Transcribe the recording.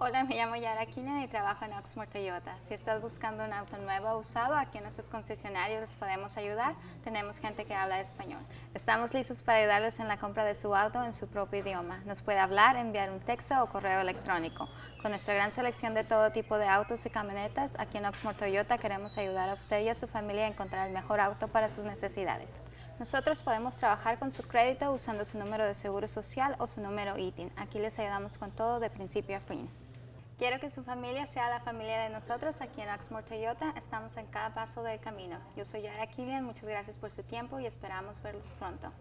Hola, me llamo Yara Killian y trabajo en Oxmoor Toyota. Si estás buscando un auto nuevo o usado, aquí en nuestros concesionarios les podemos ayudar. Tenemos gente que habla español. Estamos listos para ayudarles en la compra de su auto en su propio idioma. Nos puede hablar, enviar un texto o correo electrónico. Con nuestra gran selección de todo tipo de autos y camionetas, aquí en Oxmoor Toyota queremos ayudar a usted y a su familia a encontrar el mejor auto para sus necesidades. Nosotros podemos trabajar con su crédito usando su número de seguro social o su número ITIN. Aquí les ayudamos con todo de principio a fin. Quiero que su familia sea la familia de nosotros aquí en Oxmoor Toyota. Estamos en cada paso del camino. Yo soy Yara Killian, muchas gracias por su tiempo y esperamos verlos pronto.